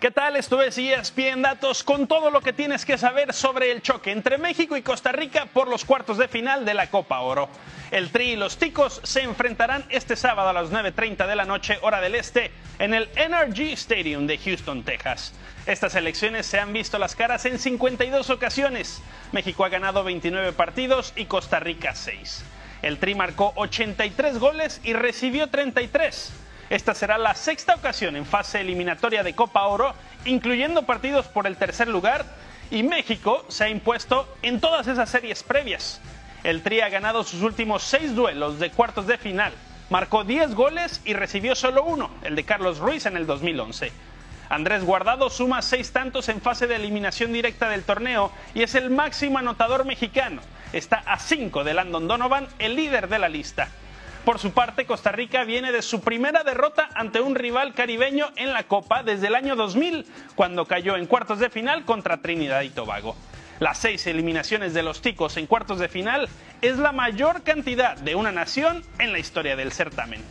¿Qué tal? Esto es ESPN Datos con todo lo que tienes que saber sobre el choque entre México y Costa Rica por los cuartos de final de la Copa Oro. El Tri y los Ticos se enfrentarán este sábado a las 9.30 de la noche, hora del este, en el NRG Stadium de Houston, Texas. Estas elecciones se han visto las caras en 52 ocasiones. México ha ganado 29 partidos y Costa Rica 6. El Tri marcó 83 goles y recibió 33. Esta será la sexta ocasión en fase eliminatoria de Copa Oro, incluyendo partidos por el tercer lugar, y México se ha impuesto en todas esas series previas. El Tri ha ganado sus últimos seis duelos de cuartos de final, marcó 10 goles y recibió solo uno, el de Carlos Ruiz en el 2011. Andrés Guardado suma seis tantos en fase de eliminación directa del torneo y es el máximo anotador mexicano. Está a cinco de Landon Donovan, el líder de la lista. Por su parte, Costa Rica viene de su primera derrota ante un rival caribeño en la Copa desde el año 2000, cuando cayó en cuartos de final contra Trinidad y Tobago. Las seis eliminaciones de los ticos en cuartos de final es la mayor cantidad de una nación en la historia del certamen.